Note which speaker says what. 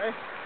Speaker 1: Hey.